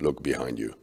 look behind you.